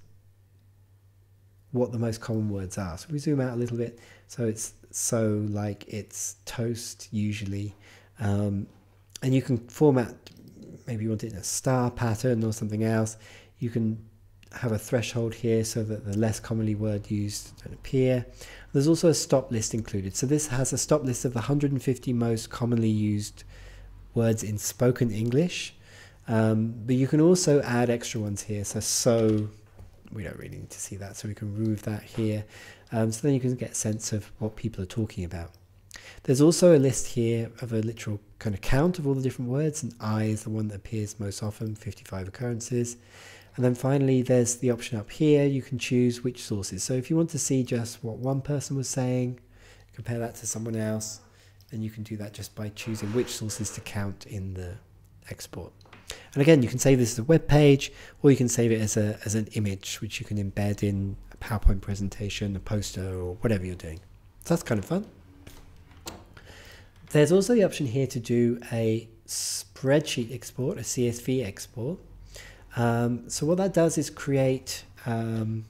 what the most common words are. So we zoom out a little bit. So it's so like it's toast usually. Um, and you can format, maybe you want it in a star pattern or something else. You can have a threshold here so that the less commonly word used don't appear. There's also a stop list included. So this has a stop list of the 150 most commonly used words in spoken English. Um, but you can also add extra ones here. So so, we don't really need to see that. So we can remove that here. Um, so then you can get a sense of what people are talking about. There's also a list here of a literal kind of count of all the different words, and I is the one that appears most often, 55 occurrences. And then finally, there's the option up here. You can choose which sources. So if you want to see just what one person was saying, compare that to someone else, then you can do that just by choosing which sources to count in the export. And again, you can save this as a web page, or you can save it as, a, as an image, which you can embed in a PowerPoint presentation, a poster, or whatever you're doing. So that's kind of fun. There's also the option here to do a spreadsheet export, a CSV export. Um, so what that does is create um,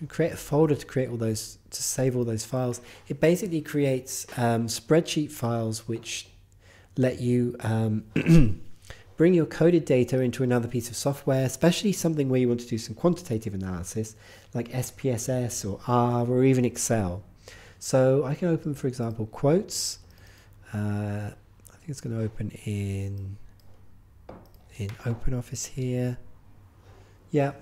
can create a folder to create all those to save all those files. It basically creates um, spreadsheet files which let you um, bring your coded data into another piece of software, especially something where you want to do some quantitative analysis like SPSS or R or even Excel. So I can open, for example, quotes. Uh, I think it's going to open in in OpenOffice here. Yeah,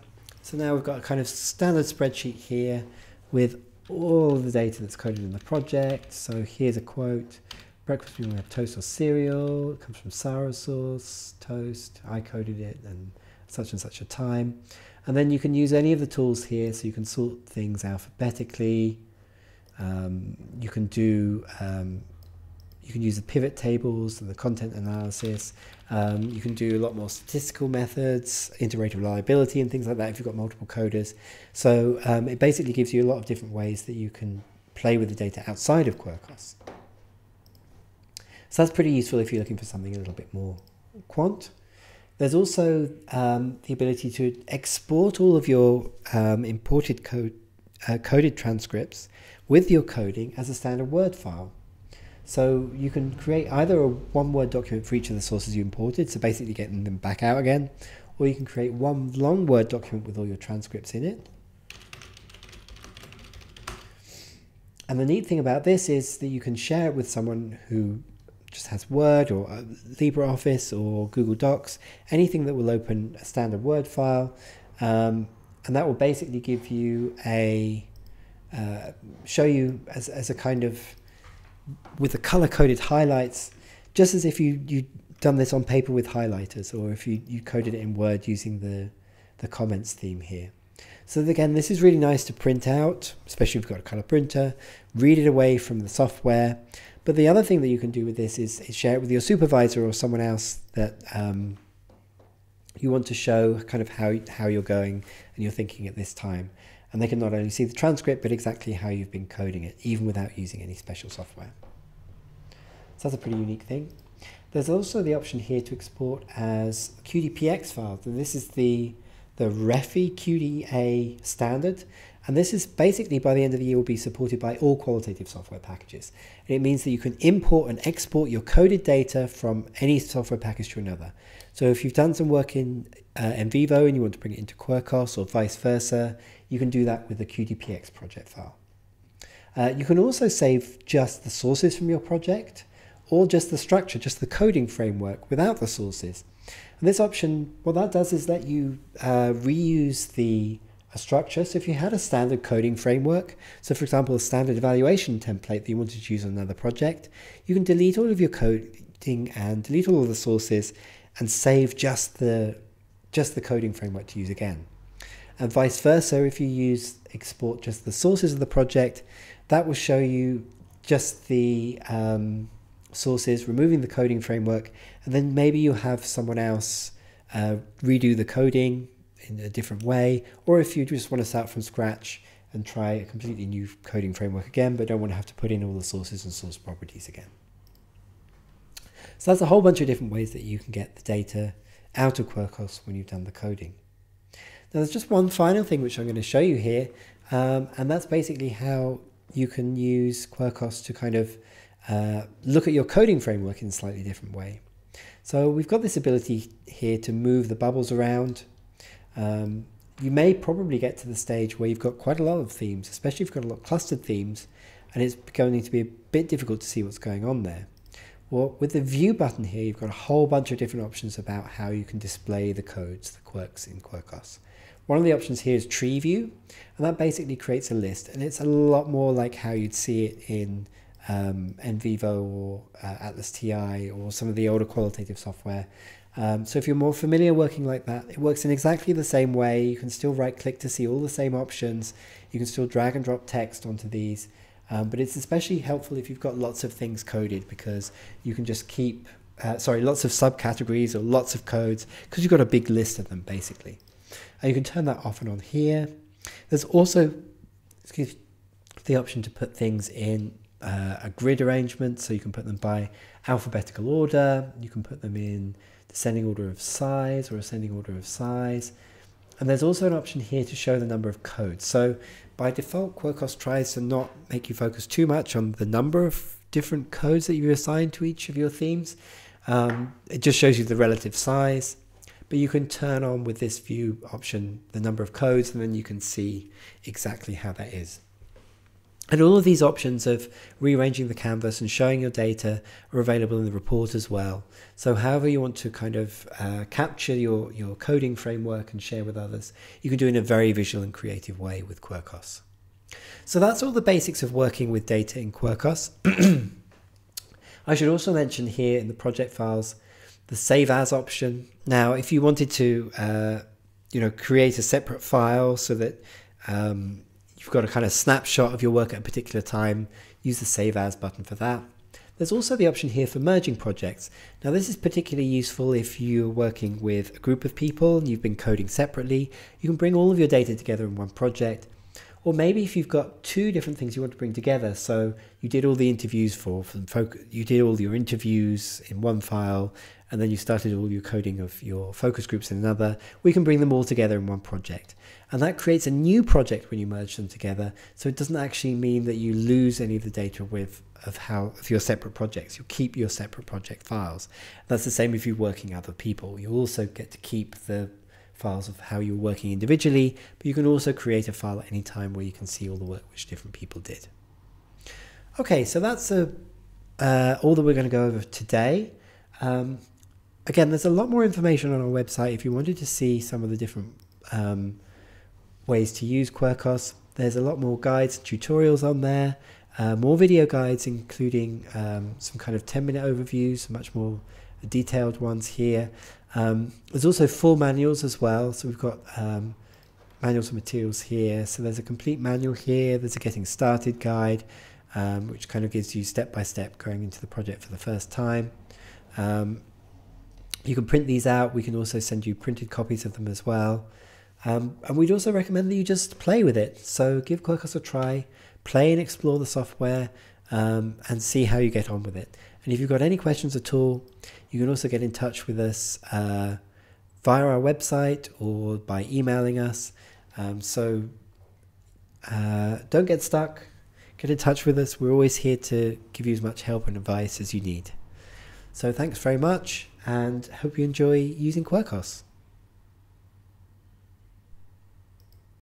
so now we've got a kind of standard spreadsheet here with all the data that's coded in the project. So here's a quote. Breakfast we have toast or cereal. It comes from Sarah Source, toast. I coded it and such and such a time. And then you can use any of the tools here. So you can sort things alphabetically. Um, you can do um, you can use the pivot tables and the content analysis. Um, you can do a lot more statistical methods, inter-rater reliability, and things like that if you've got multiple coders. So um, it basically gives you a lot of different ways that you can play with the data outside of Quirkos. So that's pretty useful if you're looking for something a little bit more quant. There's also um, the ability to export all of your um, imported code, uh, coded transcripts with your coding as a standard Word file. So you can create either a one word document for each of the sources you imported, so basically getting them back out again, or you can create one long word document with all your transcripts in it. And the neat thing about this is that you can share it with someone who just has Word or uh, LibreOffice or Google Docs, anything that will open a standard Word file. Um, and that will basically give you a, uh, show you as, as a kind of with the color coded highlights, just as if you you done this on paper with highlighters, or if you you coded it in Word using the the comments theme here. So again, this is really nice to print out, especially if you've got a color printer. Read it away from the software, But the other thing that you can do with this is, is share it with your supervisor or someone else that um, you want to show kind of how, how you're going and you're thinking at this time. And they can not only see the transcript, but exactly how you've been coding it, even without using any special software. So that's a pretty unique thing. There's also the option here to export as QDPX files. And this is the, the REFI QDA standard. And this is basically by the end of the year will be supported by all qualitative software packages. And it means that you can import and export your coded data from any software package to another. So if you've done some work in uh, NVivo and you want to bring it into Quirkos or vice versa, you can do that with the QDPX project file. Uh, you can also save just the sources from your project or just the structure, just the coding framework without the sources. And this option, what that does is let you uh, reuse the structure. So if you had a standard coding framework, so for example, a standard evaluation template that you wanted to use on another project, you can delete all of your coding and delete all of the sources and save just the just the coding framework to use again. And vice versa, if you use export just the sources of the project, that will show you just the um, sources, removing the coding framework, and then maybe you'll have someone else uh, redo the coding in a different way, or if you just want to start from scratch and try a completely new coding framework again, but don't want to have to put in all the sources and source properties again. So that's a whole bunch of different ways that you can get the data out of Quirkos when you've done the coding. Now there's just one final thing which I'm going to show you here, um, and that's basically how you can use Quirkos to kind of uh, look at your coding framework in a slightly different way. So we've got this ability here to move the bubbles around. Um, you may probably get to the stage where you've got quite a lot of themes, especially if you've got a lot of clustered themes, and it's going to be a bit difficult to see what's going on there. Well, with the view button here, you've got a whole bunch of different options about how you can display the codes, the quirks in Quirkos. One of the options here is tree view, and that basically creates a list, and it's a lot more like how you'd see it in um, NVivo or uh, Atlas.ti or some of the older qualitative software. Um, so if you're more familiar working like that, it works in exactly the same way. You can still right click to see all the same options. You can still drag and drop text onto these. Um, but it's especially helpful if you've got lots of things coded because you can just keep, uh, sorry, lots of subcategories or lots of codes because you've got a big list of them basically. And you can turn that off and on here. There's also, excuse the option to put things in uh, a grid arrangement, so you can put them by alphabetical order, you can put them in descending order of size or ascending order of size. And there's also an option here to show the number of codes. So by default, Quirkos tries to not make you focus too much on the number of different codes that you assign to each of your themes. Um, it just shows you the relative size. But you can turn on with this view option the number of codes and then you can see exactly how that is. And all of these options of rearranging the canvas and showing your data are available in the report as well. So however you want to kind of uh, capture your, your coding framework and share with others, you can do it in a very visual and creative way with Quirkos. So that's all the basics of working with data in Quirkos. I should also mention here in the project files, the save as option. Now, if you wanted to, uh, you know, create a separate file so that um, you've got a kind of snapshot of your work at a particular time, use the Save As button for that. There's also the option here for merging projects. Now this is particularly useful if you're working with a group of people and you've been coding separately. You can bring all of your data together in one project. Or maybe if you've got two different things you want to bring together, so you did all the interviews for, for you did all your interviews in one file, and then you started all your coding of your focus groups in another, we can bring them all together in one project. And that creates a new project when you merge them together. So it doesn't actually mean that you lose any of the data with of how of your separate projects. You'll keep your separate project files. That's the same if you're working other people. You also get to keep the files of how you're working individually, but you can also create a file at any time where you can see all the work which different people did. Okay, so that's a, uh, all that we're going to go over today. Um, again, there's a lot more information on our website if you wanted to see some of the different um, ways to use Quirkos. There's a lot more guides and tutorials on there, uh, more video guides, including um, some kind of 10 minute overviews, much more detailed ones here. Um, there's also full manuals as well. So we've got um, manuals and materials here. So there's a complete manual here. There's a getting started guide. um, which kind of gives you step by step going into the project for the first time. Um, you can print these out. We can also send you printed copies of them as well. Um, and we'd also recommend that you just play with it. So give Quirkos a try, play and explore the software, um, and see how you get on with it. And if you've got any questions at all, you can also get in touch with us uh, via our website or by emailing us. Um, so uh, don't get stuck. Get in touch with us. We're always here to give you as much help and advice as you need. So thanks very much and hope you enjoy using Quirkos.